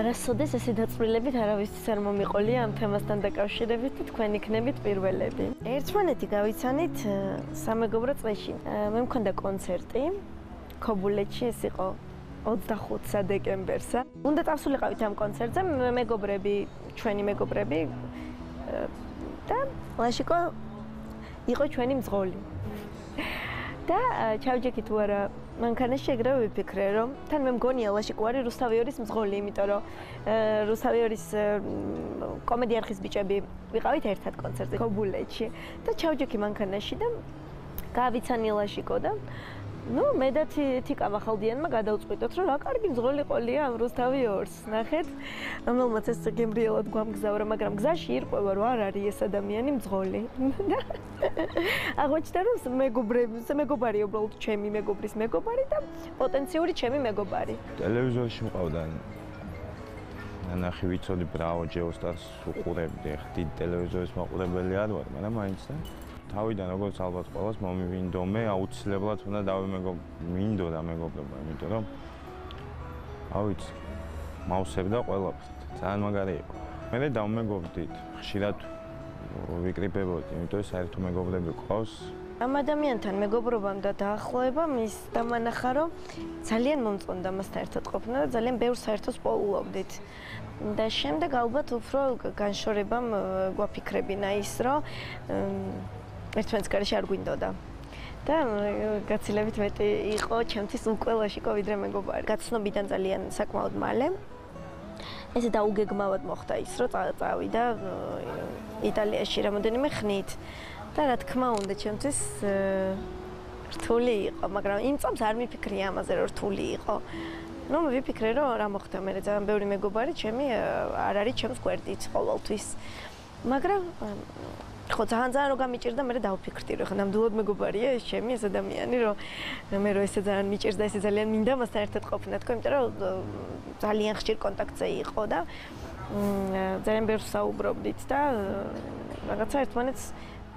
არასოდეს ესე დაწვრილებით არავისთვის არ მომიყოლია ამ თემასთან დაკავშირებით და თქვენ იქნებით პირველები. ერთმანეთი გავიცანით სამეგობრო წვეში. მე მქონდა კონცერტი ქობულეთში, ეს იყო 25 დეკემბერსა. უნდა წავსულიყავით ამ კონცერტზე მეგობრები, ჩვენი მეგობრები და ლაშიკო იყო ჩვენი მძღოლი. და ჩავჯექით თუ არა მანქანაში ეგრევე ვიფიქრე რომ თან მე მგონია ლაშიკო არის რუსთავიორის მძღოლი, იმიტომ რომ რუსთავიორის კომედი არხის ბიჭები ვიყავით ერთად კონცერტზე ქობულეთში და ჩავჯექი მანქანაში და გავიცანი ლაშიკო და ну, მე და თიკა მახალდიანმა გადავწყვიტოთ, რომ რა კარგი მძღოლი ყოლია ამ რუსთავი ორს. ნახეთ, რომელმაც ეს გემრიელად გვამგზავრა, მაგრამ გზაში ირყვევა, რომ არ არის ეს ადამიანი მძღოლი. აღმოჩნდა, რომ მეგობრები, მეგობარი უბრალოდ ჩემი მეგობრის მეგობარი და პოტენციური ჩემი მეგობარი. ტელევიზორში მყავდა ნახი ვიცოდი ბრავო ჯეოსტარს უყურებდი, ხდი ტელევიზორის მაყურებელი არ ვარ, მაგრამ მაინც და თავიდან როგორც ალბათ ყოველს მომივინდომე, აუცილებლად უნდა დავიმეგო მინდო და მეგობრობა, იმიტომ რომ ავიც მაუსებდა ყველაფერს. ძალიან მაგარი იყო. მე დავმეგობრდით, ხშირად ვიკრიბებოდი, იმიტომ რომ საერთო მეგობრები ყავს. ამ ადამიანთან მეგობრობამ და დაახლოებამ ის დამანახა, რომ ძალიან მომწონდა მასთან ერთად ყოფნა და ძალიან ბევრ საერთოს პოულობდით. და შემდეგ ალბათ უფრო განშორებამ გვაფიქრებინა ის, რომ ერთმანეთს გარშე არ გვინდოდა. და გაცილებით მეტი იყო ჩემთვის უკველაში კოვიდრე მეგობარი. გაცნობიდან ძალიან საკმაოდ მალე ესე დაუგეგმავად მოხდა ის, რომ წავიდა იტალიაში რამოდენიმე ხნით. და რა თქმა უნდა, ჩემთვის რთული იყო, მაგრამ იმ წამს არ მიფიქრია ამაზე, რომ რთული იყო. ну ვიფიქრე რომ რა მოხდა მე ძალიან ბევრი მეგობარი ჩემი არ არის ჩემს გვერდით ყოველთვის მაგრამ ხო ძალიან ძალიან რო გამიჭირდა მე დავფიქრდი რომ ხა ნამდვილად მეგობარია ეს ჩემი ეს ადამიანი რომ მე რო ესე ძალიან მიჭირდა ესე ძალიან მინდა მასთან ერთად ყოფნა თქო იმიტომ რომ ძალიან ხშირ კონტაქტზე იყო და ძალიან ბევრს საუბრობდით და რაღაცა ერთმანეთს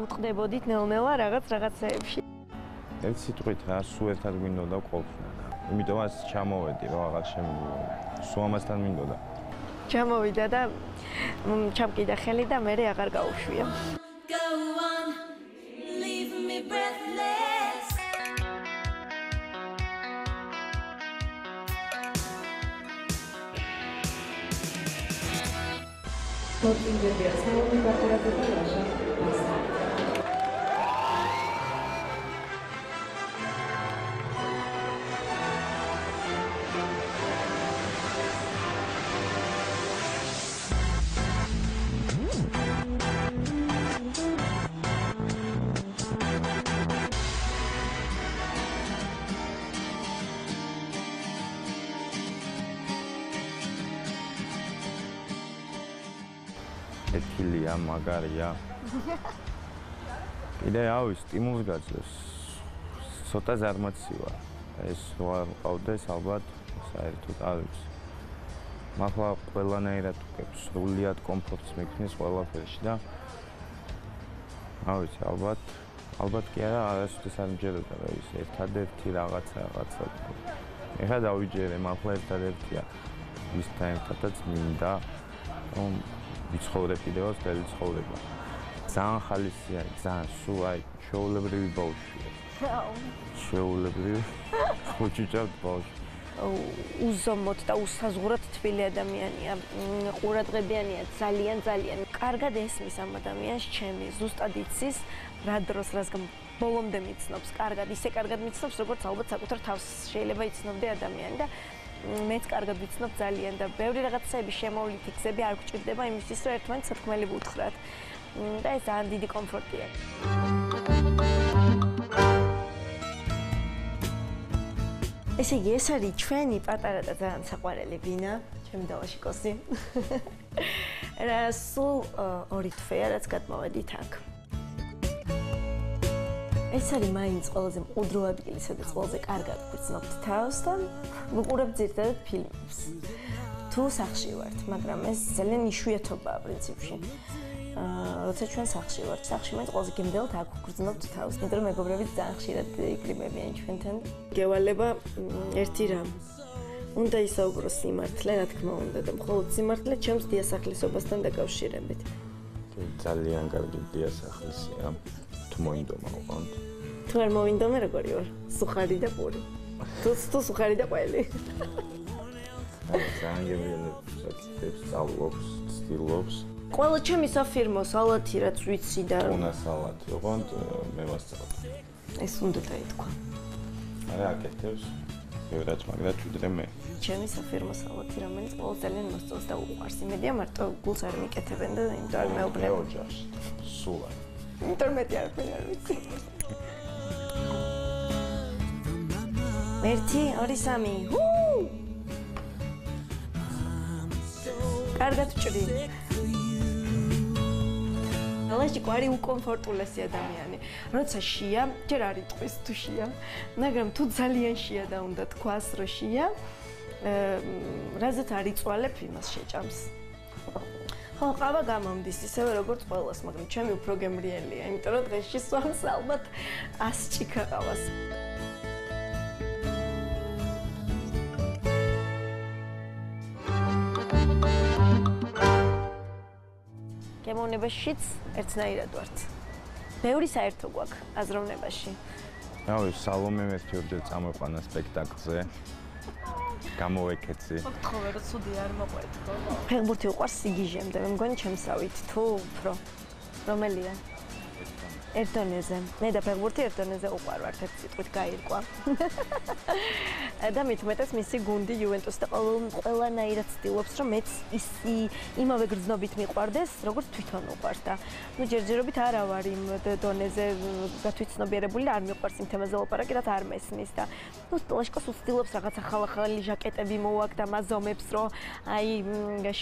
უტყდებოდით ნელ-ნელა რაღაც რაღაცეებში. ერთ სიტყვით რა სულ ერთად გვინდოდა ყოფნა იმიტომაც ჩამოვედი რომ რაღაც შემ სულ ამასთან მინდოდა. ჩამოვიდა და ჩამკიდა ხელი და მე აღარ go on, leave me breathless. Pod tym wywiasem, która to ეთილია, მაგარია. კიდე აუის სტიმულს გაძლევს. ცოტა ზარმაცია. ეს რა ყავდეს ალბათ საერთოდ არ ვიცი. მახლა ყველანაირად უკებს, სრულიად კომფორტს მეკნის ყველაფერში და აუის ალბათ ალბათ კი არა, არასოდეს არ მჯეროდა რა ის ერთადერთი რაღაცა რაღაცა. ეხლა დავიჯერე, მახლა ერთადერთია. ის თანხათაც მინდა რომ ვიცხოვრე კიდევაც დელი ცხოვრება. ძალიან ხალისია, ძალიან სულ აი შოულებრივი ბავშვია. შოულებრივი ხუჭიჭად ბავშვი. უზომოდ და უსაზღვრად თბილი ადამიანია. ყურადღებიანია ძალიან ძალიან. კარგად ესმის ამ ადამიანს ჩემი, ზუსტად იცის რა დროს რას ბოლომდე მიცნობს, კარგად, ისე კარგად მიცნობს, როგორც ალბათ საკუთარ თავს შეიძლება იცნობდე ადამიანი და მეც კარგად ვიცნობ ძალიან და ბევრი რაღაცები შემოვლითი გზები არ გჭირდება იმისთვის რომ ერთმანეთს სათქმელი ვუთხრათ. და ეს ძალიან დიდი კომფორტია ესე იგი ეს არის ჩვენი პატარა და ძალიან საყვარელი ვინა. ჩემი დალაშიკოსი რა სულ ორი თვეა რაც გადმოვედით აქ ეს არის მაინც ყველაზე მყუდრო ადგილი, სადაც ყველაზე კარგად გვიცნობთ თავს და ვუყურებთ ზირთადად ფილმებს. თუ სახში ვართ, მაგრამ ეს ძალიან იშვიათობაა პრინციპში. აა, როცა ჩვენ სახში ვართ, სახში მაინც ყველაზე გემრიელად აქ გვგრძნობთ თავს, იმიტომ რომ მეგობრები ძალიან ხშირად იკრიბებიან ჩვენთან. გევალება ერთი რამ. უნდა ისაუბრო სიმართლე, რა თქმა უნდა და მხოლოდ სიმართლე ჩემს დიასახლისობასთან დაკავშირებით. ძალიან კარგი დიასახლისია. თუ მოინდომა უყავთ. თუ არ მოინდომა როგორი ვარ? სუხარი და პური. თუ თუ სუხარი და ყველი. ძალიან გემრიელი საკითხებს სწავლობს, ცდილობს. ყველა ჩემი საფირმო სალათი რაც ვიცი და უნა სალათი, ოღონდ მე ვასწავლებ. ეს უნდა დაითქვა. არა აკეთებს ბევრად, მაგრამ ვიდრე მე. ჩემი საფირმო სალათი, რომელიც ყოველ ძალიან მოსწონს და უყვარს. იმედია მარტო გულს არ მიკეთებენ და იმიტომ არ მეუბნებ. ოჯახს. სულა. ინტერნეტი არ ვიცი. 1 2 3 ჰუ კარგად ჭრი ალაში ყვარი უკომფორტულესი ადამიანი როცა შია ჯერ არ იტყვის თუ შია მაგრამ თუ ძალიან შია და უნდა თქვას რომ შია რაზეც არ იწვალებ იმას შეჭამს ხო ყავა გამომდის ისევე როგორც ყველას მაგრამ ჩემი უფრო გემრიელია იმიტომ რომ დღეში სვამს ალბათ 100 ჭიქა ყავას გემოვნებაშიც ერთნაირად ვართ. ბევრი საერთო გვაქვს აზროვნებაში. რავი, სალომე მერტი ორჯერ წამოყვანა სპექტაკლზე. გამოვეკეცი. ხო, რა ცუდი არ მოყვეთქო. ფეხბურთი უყვარს სიგიჟემდე, მე მგონი ჩემსავით თუ უფრო. რომელია? ერთონეზე. მე და ფეხბურთი ერთონეზე უყარვართ ერთ სიტყვით გაირკვა. და მithumetes მისი გუნდი იუვენტუსი და ყველანაირად ცდილობს რომ მეც ის იმავე გრძნობით მიყვარდეს, როგორც თვითონ უყვარს და ნუ ჯერჯერობით არა ვარ იმ დონეზე გათვითცნობიერებული არ მიყვარს იმ თემაზე ლაპარაკი, რაც არ მესმის და ნუ სტლაშკოს უცდილობს რაღაც ახალ-ახალი ჟაკეტები მოვაკ და მაზომებს რომ აი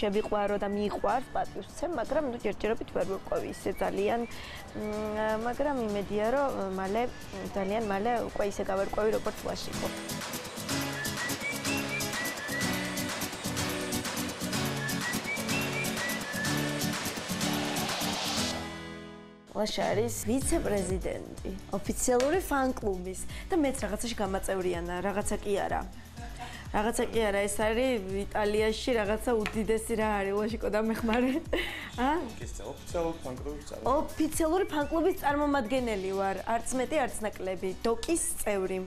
შევიყვარო და მიიყვარს პატივცემ, მაგრამ ნუ ჯერჯერობით ვერ ვიყვევი ისე ძალიან. მაგრამ იმედია რომ მალე ძალიან მალე უკვე ისე გავერკვევი როგორც ვაშიკო. ლაშარის ვიცე-პრეზიდენტი, ოფიციალური ფან-კლუბის და მეც რაღაცაში გამაწევრიანა, რაღაცა კი არა. რაღაცა კი არა, ეს არის იტალიაში რაღაცა უდიდესი რა არის, ლოჟიკო და მეხმარე. ა? ის ოფიციალური ფანკლუბის წარმომადგენელი. ოფიციალური ფანკლუბის წარმომადგენელი ვარ, არც მეტი, არც ნაკლები, დოკის წევრი.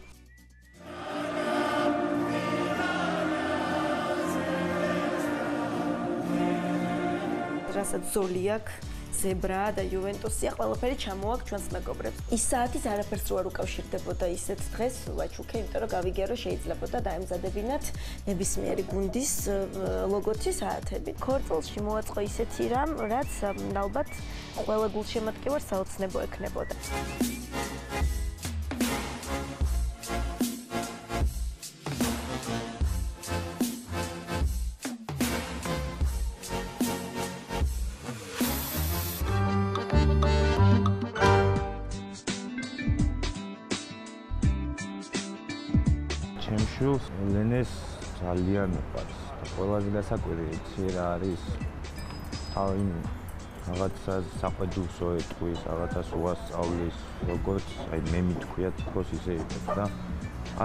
რასაც ზოლი აქვს ზებრა და იუვენტუსია ყველაფერი ჩამოაქვს ჩვენს მეგობრებს. ის საათის არაფერს რო არ უკავშირდებოდა ისეთ დღეს ვაჩუქე, იმიტომ რომ გავიგე რომ შეიძლებოდა დაემზადებინათ ნებისმიერი გუნდის ლოგოთი საათები. ქორწილში მოაწყო ისეთი რამ, რაც ალბათ ყველა გულშემატკივარს საოცნებო ექნებოდა. შულს ლენეს ძალიან უყვარს და ყველაზე დასაკვირი იცი რა არის? თავი რაღაცა საყვედურსო ეტყვის რაღაცას უასწავლის როგორც აი მე მithქვია თქოს ისე იყო და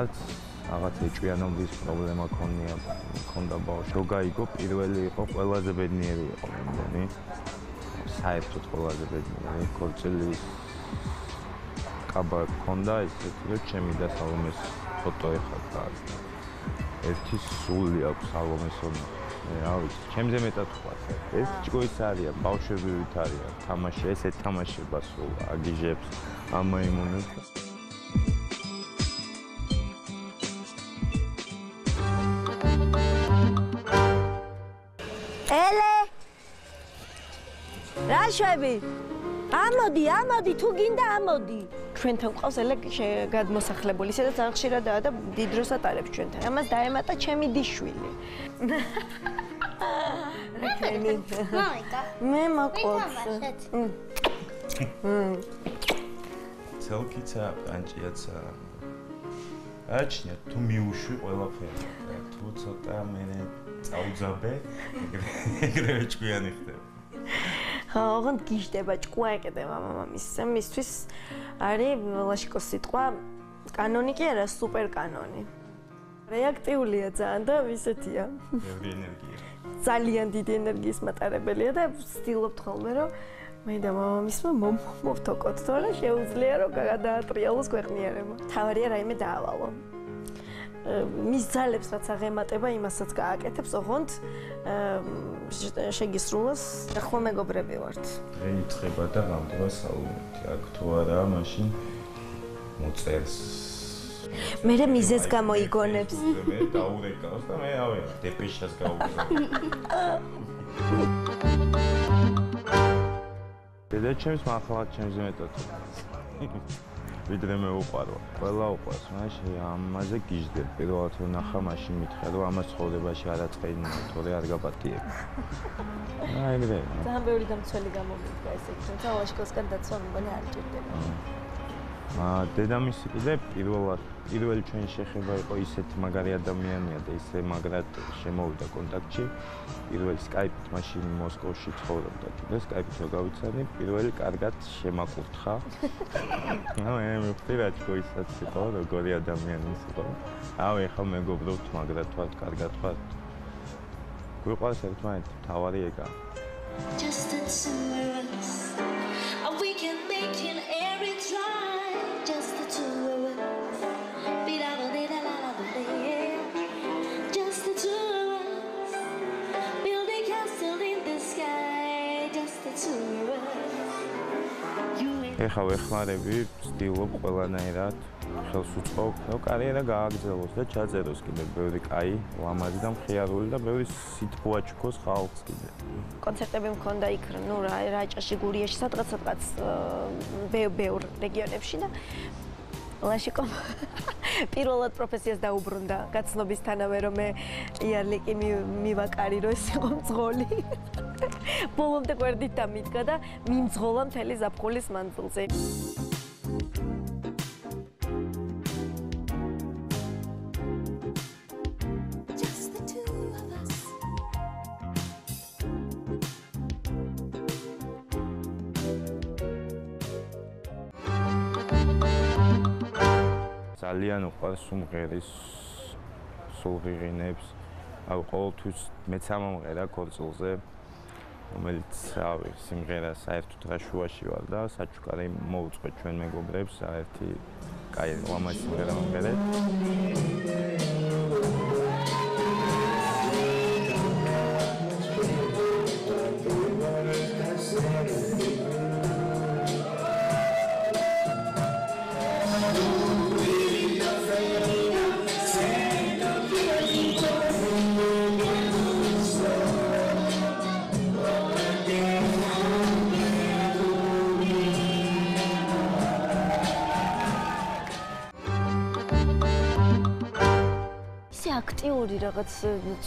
არც რაღაც ეჭვიანობის პრობლემა ქონია ქონდა ბავშვი. რო გაიგო პირველი იყო ყველაზე ბედნიერი იყო მე მგონი. საერთოდ ყველაზე ბედნიერი. ქორწილის კაბა ქონდა ისეთი რომ ჩემი და სალომეს ფოტო ეხლა გააკეთე. ერთი სული აქვს ალბომის მე რა ვიცი, ჩემზე მეტად ხვალ. ეს ჭკუის არის, ბავშვებივით არის, თამაში, ესე თამაშება სულ აგიჟებს, ამაიმუნებს. ელე რა შვები? ამოდი, ამოდი, თუ გინდა ამოდი. ჩვენთან ყავს ელე გადმოსახლებული, სადაც აღშირადაა და დიდ დროს ატარებს ჩვენთან. ამას დაემატა ჩემი დიშვილი. რეკენი. მაიკა. მე მაკოც. ცელკიცა პანჭიაცა. აჩნია თუ მიუშვი ყველაფერი. თუ ცოტა მე წაუძაბე, ეგრევე ჭკვიანი ხდება. ხო, ოღონდ გიждდება ჭკუა ეკედება მამამის. მისთვის არის ლაშიკოს სიტყვა კანონი კი არა, სუპერ კანონი. რეაქტიულია ძალიან და ისეთია. ბევრი ენერგია. ძალიან დიდი ენერგიის მატარებელია და ვცდილობთ ხოლმე რომ მე და მამამისმა მოვთოკოთ, თორე შეუძლია რომ გადაატრიალოს ქვეყნიერება. თავარია რაიმე დაავალო. მის ძალებს რაც აღემატება იმასაც გააკეთებს, ოღონდ შეგისრულოს ახლა მეგობრები ვართ. ეიწყება და გამდროა საუბარი. აქ თუ არა, მაშინ მოწერს მე მე მიზეს გამოიგონებს. მე დაურეკავს და მე ავე დეპეშას გავუგზავნე. და ჩემს მართლაც ჩემს მეტად. ვიდრე მე უყარო. ყველა უყარს, მაშინ ამაზე გიждდებ. პირველად რომ ნახა, მაშინ მითხრა, რომ ამას ცხოვრებაში არ აწყეინო, თორე არ გაპატიებ. აი მე. ძალიან ბევრი დამცველი გამომიდგა ესე, თუმცა ლაშქროსგან დაცვა მგონი არ ჭირდება. დედამისი კიდე პირველად პირველი ჩვენი შეხება იყო ისეთი მაგარი ადამიანია და ისე მაგრად შემოვიდა კონტაქტში. პირველი Skype-ით მაშინ მოსკოვში ცხოვრობდა. კიდე Skype-ით გავიცანი, პირველი კარგად შემაკურთხა. ნუ მე მივხვდი რა თქო ისაც იყო, როგორი ადამიანი იყო. აუ ეხლა მეგობრობთ მაგრად ვართ, კარგად ვართ. გვიყვარს ერთმანეთი, თავარი ეგა. Just a summer we ეხა ვეხმარები ვცდილობ ყველანაირად. ხელს უწყობ, რომ კარიერა გააგრძელოს და ჩაწეროს კიდე ბევრი კაი, ლამაზი და მხიარული და ბევრი სიტყვა ჩქოს ხალხს კიდე. კონცერტები მქონდა იქ, ნუ რა, რაჭაში, გურიაში, სადღაც სადღაც ბევრ რეგიონებში და ლაშიკო პირველად პროფესიას დაუბრუნდა. გაცნობისთანავე რომ მე იარლიკი მივაკარი რომ ეს იყო მძღოლი. ბოლომდე გვერდით დამიდგა და მიმძღოლა მთელი ზაფხულის მანძილზე ძალიან უყვარს უმღერის სულღიღინებს. აი ყოველთვის მეც ამომღერა კორწილზე რომელიც რავი სიმღერა საერთოდ რა შუაში ვარ და საჩუქარი მოუწყვე ჩვენ მეგობრებს საერთი კაი ლამაზი სიმღერა მომღერეთ. აქტიური რაღაც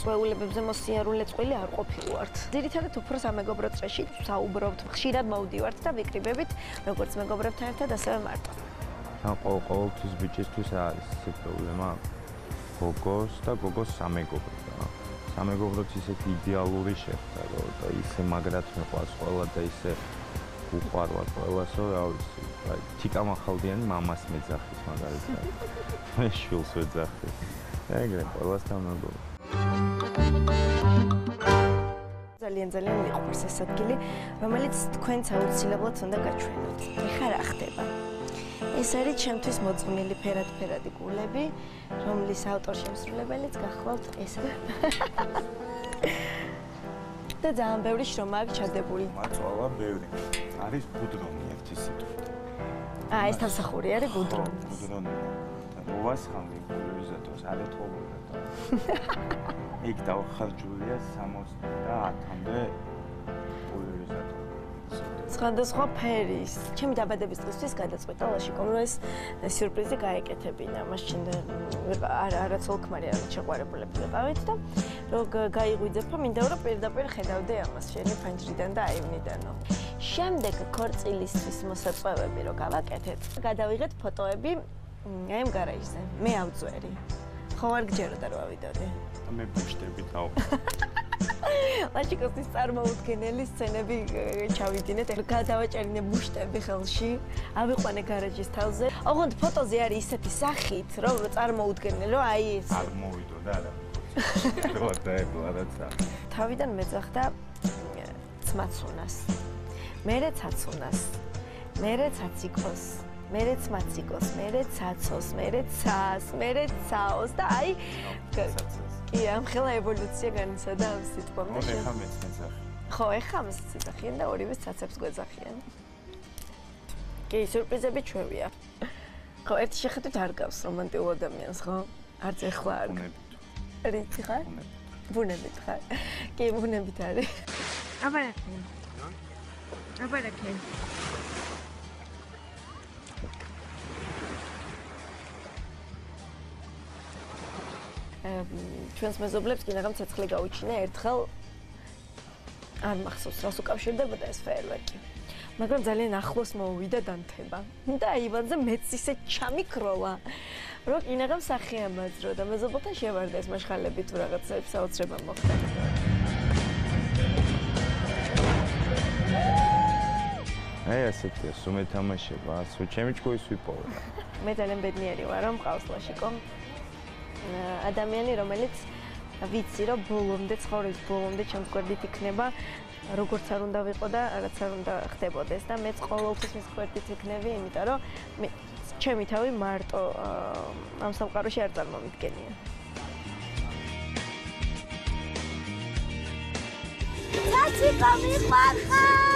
წვეულებებზე მოსიარულე წვილი არ ყოფილვართ. ძირითადად უფრო სამეგობრო წრეში საუბრობთ, ხშირად მოვდივართ და ვიკრიბებით როგორც მეგობრებთან ერთად, ასევე მარტო. ან ყოველ ყოველთვის ბიჭისთვის არის ეს პრობლემა. გოგოს და გოგოს სამეგობრო სამეგობროც ისეთი იდეალური შეხვდა, რომ და ისე მაგრად მეყვარს ყველა და ისე უყვარვარ ყველას, რომ რა ვიცი, აი თიკა მახალდიანი მამას მეძახის მაგალითად. მე შვილს ვეძახი. ეგრე ყველასთან მეგობრო. ძალიან ძალიან მიყვარს ეს ადგილი, რომელიც თქვენც აუცილებლად უნდა გაჩვენოთ. ეხლა რა ხდება? ეს არის ჩემთვის მოძღვნილი ფერად-ფერადი გულები, რომლის ავტორ-შემსრულებელიც გახლავთ ეს. და ძალიან ბევრი შრომა აქვს ჩადებული. მაწვალა ბევრი. არის ბუდრონი ერთი სიტყვით. აა ეს თანსახური არის ბუდრონი. ბუდრონი. მოვასხამდი ბულიზატორს არ ეთხოვდა და იქ დავხარჯულია 70-მდე ბულიზატორი სხვადასხვა ფერის. ჩემი დაბადების დღისთვის გადაწყვეტა ლაშიკომ რომ ეს სიურპრიზი გაეკეთებინა. მაშინ არ არაცოლ ქმარი არ შეყვარებულები ვიყავით და რომ გაიღვიძებ რომ მინდა რომ პირდაპირ ხედავდე ამას შენი ფანჯრიდან და აივნიდანო. შემდეგ ქორწილისთვის მოსაწვევები რომ გავაკეთეთ, გადავიღეთ ფოტოები აი ამ გარაჟზე. მე ავწვერი. ხო არ გჯეროდა რომ ავიდოდი? მე ბუშტები დავა. ლაჩიკოსის წარმოუდგენელი სცენები ჩავიდინეთ. გადავაჭერინე ბუშტები ხელში. ავიყვანე გარაჟის თავზე. ოღონდ ფოტოზე არის ისეთი სახით, რომ წარმოუდგენელი, რომ აი ეს არ მოვიდო და არა. რო დაებლა რაცა. თავიდან მეძახდა ცმაცუნას. მერე ცაცუნას. მერე ცაციკოს. მერე ცმაციკოს, მერე ცაცოს, მერე ცას, მერე ცაოს და აი კი, ამ ხელა ევოლუცია განიცადა ამ სიტყვამ და მოდე შენ ხა მეც მეცახი. ხო, ეხა ამას ცეცხიან და ორივე ცაცებს გვეძახიან. კი, სიურპრიზები ჩვევია. ხო, ერთი შეხედვით არ გავს რომანტიულ ადამიანს, ხო? არც ეხლა არ რიცი ხარ? უნებით. ბუნებით ხარ. კი, ბუნებით არის. აბარაკენ. აბარაკენ. ჩვენს მეზობლებს კი რაღაც ცეცხლი გაუჩინა ერთხელ არ მახსოვს რას უკავშირდებოდა ეს ფეერვერკი. მაგრამ ძალიან ახლოს მოვიდა დანთება. და აივანზე მეც ისე ჩამიქროლა. რომ კინაღამ სახე ამაძრო და მეზობელთან შევარდა ეს მაშხალები თუ რაღაცებს საოცრება მოხდა. აი ასეთია, სულ მეთამაშება, სულ ჩემი ჭკუის ვიპოვა. მე ძალიან ბედნიერი ვარ რომ მყავს ლაშიკო. ადამიანი რომელიც ვიცი რომ ბოლომდე ცხოვრების ბოლომდე ჩემს გვერდით იქნება როგორც არ უნდა ვიყო და რაც არ უნდა ხდებოდეს და მეც ყოველთვის მის გვერდით იქნები, იმიტომ რომ მე ჩემი თავი მარტო ამ სამყაროში არ წარმომიდგენია. ცაციკო მიყვარხარ